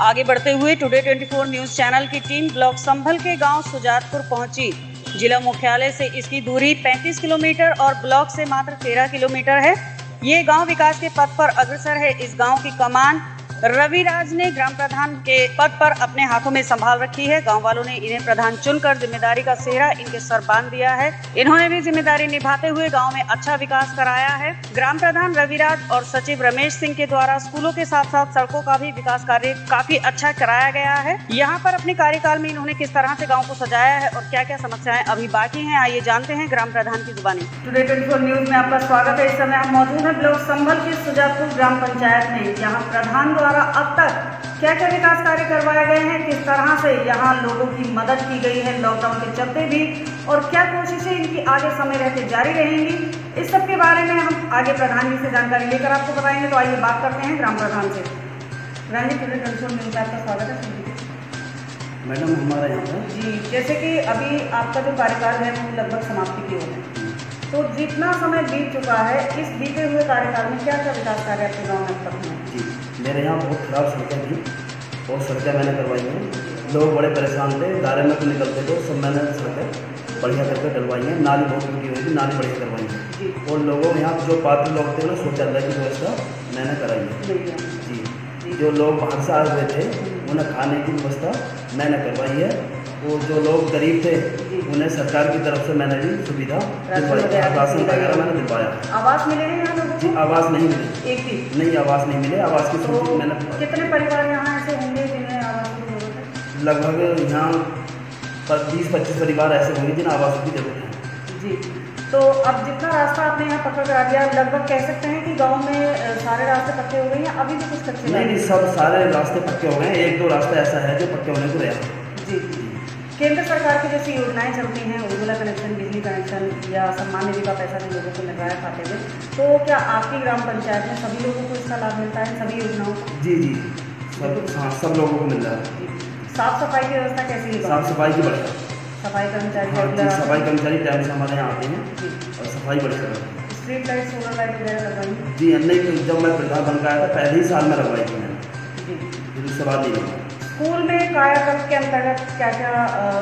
आगे बढ़ते हुए टुडे 24 न्यूज़ चैनल की टीम ब्लॉक संभल के गाँव सुजातपुर पहुँची। जिला मुख्यालय से इसकी दूरी 35 किलोमीटर और ब्लॉक से मात्र 13 किलोमीटर है। ये गाँव विकास के पथ पर अग्रसर है। इस गाँव की कमान रविराज ने ग्राम प्रधान के पद पर अपने हाथों में संभाल रखी है। गाँव वालों ने इन्हें प्रधान चुनकर ज़िम्मेदारी का सेहरा इनके सर बाँध दिया है। इन्होंने भी ज़िम्मेदारी निभाते हुए गाँव में अच्छा विकास कराया है। ग्राम प्रधान रविराज और सचिव रमेश सिंह के द्वारा स्कूलों के साथ साथ सड़कों का भी विकास कार्य काफ़ी अच्छा कराया गया है। यहाँ पर अपने कार्यकाल में इन्होंने किस तरह से गाँव को सजाया है और क्या क्या समस्याएँ अभी बाकी है, आइए जानते हैं ग्राम प्रधान की जुबानी। टुडे ट्वेंटी फोर न्यूज़ में आपका स्वागत है। इस समय हम मौजूद है ब्लॉक संभल के सुजापुर ग्राम पंचायत में। यहाँ प्रधान द्वारा अब तक क्या क्या विकास कार्य करवाए गए हैं किस तरह से यहाँ लोगों की मदद की गई है लॉकडाउन के चलते भी और क्या कोशिशें इनकी आगे समय रहते जारी रहेंगी इस सब के बारे में हम आगे प्रधान जी से जानकारी लेकर आपको बताएँगे। तो आइए बात करते हैं ग्राम प्रधान से। न्यूज़ में आपका स्वागत है। मैडम हमारे यहाँ पर जी जैसे कि अभी आपका जो कार्यकाल है वो लगभग समाप्ति की ओर है। तो जितना समय बीत चुका है इस बीते हुए कार्यकाल में क्या क्या विकास कार्य आपके गाँव में अब तक हुए? हैं? मेरे यहाँ बहुत ख़राब सड़कें थी और सड़कें मैंने करवाई हैं। लोग बड़े परेशान थे दायरे में तो निकलते थे, सब मैंने सड़कें बढ़िया करके डलवाई हैं, नाली बहुत टूटी हुई थी, नाली बढ़िया करवाई हैं। और लोगों यहाँ जो पात्र लोग थे ना शौचालय की व्यवस्था मैंने कराई है। जी, जो लोग बाहर से आए हुए थे, उन्हें खाने की व्यवस्था मैंने करवाई है। वो जो लोग गरीब थे उन्हें सरकार की तरफ़ से मैंने भी सुविधा राशन वगैरह। मैंने दिलवाया। आवास मिले लोगों जी को आवाज़ नहीं मिली। एक भी? नहीं आवाज़ नहीं मिले। आवाज़ की तो मैंने कितने परिवार यहाँ ऐसे होंगे जिन्हें आवास की ज़रूरत है? लगभग यहाँ बीस पच्चीस परिवार ऐसे होंगे जिन्हें आवासों की ज़रूरत है। जी। तो अब जितना रास्ता आपने यहाँ पक्का करा दिया लगभग कह सकते हैं कि गाँव में सारे रास्ते पक्के हो गए हैं? अभी भी कुछ कच्चे नहीं नहीं सब सारे रास्ते पक्के हो गए हैं। एक दो रास्ता ऐसा है जो पक्के होने को रहा जी। केंद्र सरकार की जैसी योजनाएँ चलती हैं उज्ज्वला कनेक्शन बिजली कनेक्शन या सम्मान निधि का पैसा भी लोगों को मिल रहा है खाते में तो क्या आपकी ग्राम पंचायत में सभी लोगों को इसका लाभ मिलता है सभी योजनाओं को? जी जी। सब हाँ सब लोगों को मिल रहा है। साफ़ सफ़ाई की व्यवस्था कैसी है? साफ़ सफ़ाई की बढ़िया। सफ़ाई कर्मचारी हाँ जी सफ़ाई कर्मचारी टाइम से हमारे यहाँ आते हैं और सफ़ाई बढ़िया हैं। स्ट्रीट लाइट सोलर लाइट वगैरह लगवाई? जी नहीं जब मैं प्रधान बन के आया था पहले ही साल में लगवाई थी मैंने। जी। उसके बाद नहीं लगवाई। स्कूल में कायाकल्प के अंतर्गत क्या क्या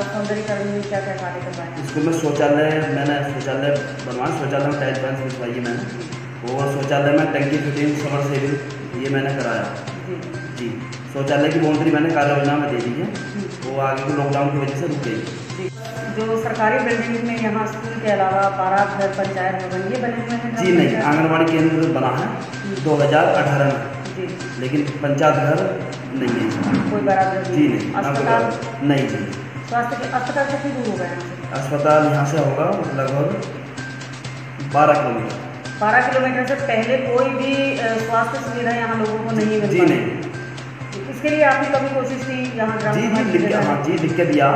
सौंदर्यकरण क्या क्या कार्य करवाए स्कूल में शौचालय मैंने शौचालय बनवाया शौचालय में टाइल पैंस बिछवाई मैंने। और शौचालय में टंकी फिटिंग समर सेविंग ये मैंने कराया। जी। शौचालय की बाउंड्री मैंने कार्य योजना में दे दी है। वो आगे को लॉकडाउन की वजह से रुक गई। जो। सरकारी बिल्डिंग में यहाँ स्कूल के अलावा बारात घर पंचायत भवन ये बने हुए हैं? जी नहीं आंगनबाड़ी केंद्र बना है 2018 में। लेकिन पंचायत घर नहीं है। कोई बारात घर जी नहीं अस्पताल नहीं जी। स्वास्थ्य अस्पताल कितनी दूर होगा यहाँ अस्पताल यहाँ से होगा लगभग बारह किलोमीटर। बारह किलोमीटर से पहले कोई भी स्वास्थ्य सुविधा यहाँ लोगों को नहीं मिल जी नहीं। इसके लिए आपने कभी कोशिश की यहाँ जी जी लिख के हाँ जी लिख के दिया।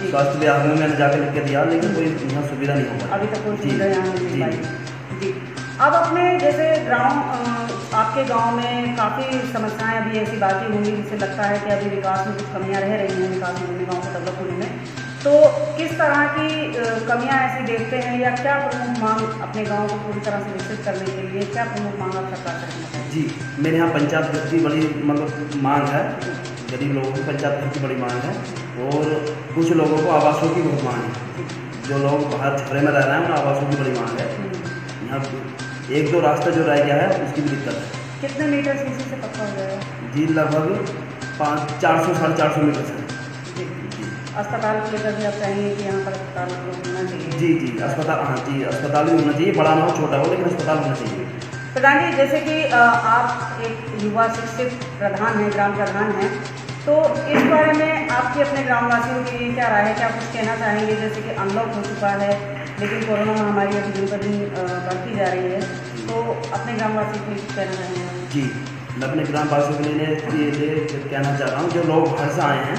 स्वास्थ्य विभाग में मैंने जाकर लिख के दिया लेकिन कोई यहाँ सुविधा नहीं हो पाई। अभी तक कोई सुविधा यहाँ नहीं जी, जी। अब अपने जैसे गाँव अ, आपके गाँव में काफ़ी समस्याएँ अभी ऐसी बाकी होंगी जिससे लगता है कि अभी विकास में कुछ कमियाँ रह रही हैं विकास में गाँव को डेवलप होने में। तो किस तरह की कमियाँ ऐसी देखते हैं या क्या प्रमुख मांग अपने गाँव को पूरी तरह से विकसित करने के लिए क्या प्रमुख मांग आप सरकार से जी मेरे यहाँ पंचायत घर की बड़ी मतलब मांग है। गरीब लोगों की पंचायत घर की बड़ी मांग है और कुछ लोगों को आवासों की बहुत मांग है। जो लोग बाहर छपरे में रह रहे हैं उन आवासों की बड़ी मांग है। हम्म। यहाँ एक दो रास्ता जो रह गया है उसकी भी दिक्कत है। कितने मीटर सीसी से पक्का हो जाएगा? जी लगभग पाँच चार सौ साढ़े चार सौ मीटर से। अस्पताल को लेकर भी आप चाहेंगे कि यहाँ पर अस्पताल होना चाहिए? जी जी अस्पताल हाँ जी अस्पताल भी होना चाहिए बड़ा ना हो छोटा हो लेकिन अस्पताल होना चाहिए। प्रधान जी जैसे कि आप एक युवा शिक्षित प्रधान हैं ग्राम प्रधान हैं तो इस बारे में आपकी अपने ग्रामवासियों के लिए क्या राय है? क्या कुछ कहना चाहेंगे? जैसे कि अनलॉक हो चुका है लेकिन कोरोना महामारी अभी दिन पर दिन बढ़ती जा रही है तो अपने ग्रामवासियों के कहना चाहेंगे? जी मैं अपने ग्रामवासियों के लिए ये कहना चाह रहा हूँ जो लोग बाहर से आए हैं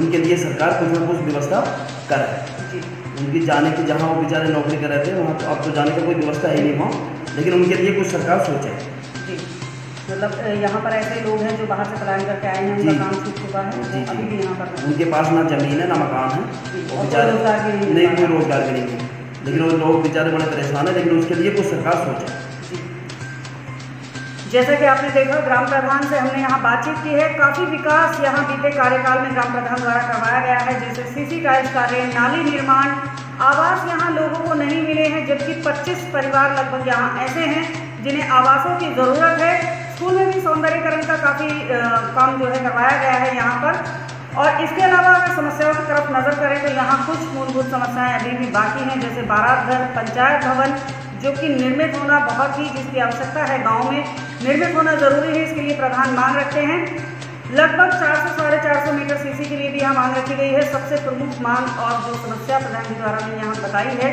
उनके लिए सरकार कुछ ना कुछ व्यवस्था करे जी। उनकी जाने की जहाँ वो बेचारे नौकरी कर रहे थे वहाँ तो अब तो जाने का कोई व्यवस्था ही नहीं वहाँ लेकिन उनके लिए कुछ सरकार सोचे। जी। मतलब यहाँ पर ऐसे लोग हैं जो बाहर से पढ़ाई करके आए हैं उनका काम छूट चुका है जी, जी। अभी भी यहाँ पर उनके पास ना ज़मीन है ना मकान है और रोज़गार भी नहीं नहीं कोई रोज़गार भी नहीं। है लेकिन वो लोग बेचारे बड़े परेशान है, लेकिन उसके लिए कुछ सरकार सोचे जैसा कि आपने देखा, ग्राम प्रधान से हमने यहाँ बातचीत की है। काफ़ी विकास यहाँ बीते कार्यकाल में ग्राम प्रधान द्वारा करवाया गया है, जैसे सीसी टाइल्स कार्य, नाली निर्माण, आवास यहाँ लोगों को नहीं मिले हैं, जबकि 25 परिवार लगभग यहाँ ऐसे हैं, जिन्हें आवासों की ज़रूरत है। स्कूल में भी सौंदर्यकरण का काफ़ी काम जो है करवाया गया है यहाँ पर। और इसके अलावा अगर समस्याओं की तरफ़ नज़र करें तो यहाँ कुछ मूलभूत समस्याएँ अभी भी बाकी हैं, जैसे बारात घर पंचायत भवन, जो कि निर्मित होना बहुत ही जिसकी आवश्यकता है गाँव में। निर्मित होना ज़रूरी है, इसके लिए प्रधान मांग रखते हैं। लगभग चार सौ, साढ़े चार सौ मीटर सीसी के लिए भी यहाँ मांग रखी गई है। सबसे प्रमुख मांग और जो समस्या प्रधान जी द्वारा भी यहाँ बताई है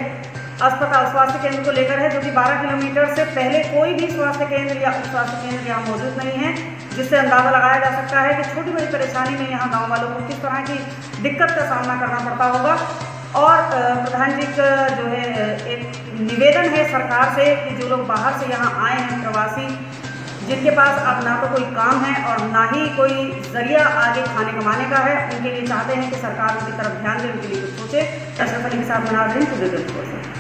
अस्पताल स्वास्थ्य केंद्र को लेकर है, जो कि 12 किलोमीटर से पहले कोई भी स्वास्थ्य केंद्र या उप स्वास्थ्य केंद्र यहाँ मौजूद नहीं है, जिससे अंदाज़ा लगाया जा सकता है कि छोटी बड़ी परेशानी में यहाँ गाँव वालों को किस तरह की दिक्कत का सामना करना पड़ता होगा। और प्रधान जी का जो है एक निवेदन है सरकार से कि जो लोग बाहर से यहाँ आए हैं प्रवासी, जिनके पास अब ना तो कोई काम है और ना ही कोई ज़रिया आगे खाने कमाने का है, उनके लिए चाहते हैं कि सरकार उनकी तरफ़ ध्यान दे उनके लिए कुछ सोचे। अशरफ अली के साथ मनाजिन